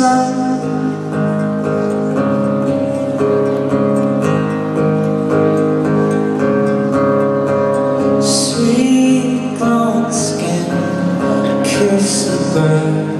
sun. Sweet bone skin Kiss the bird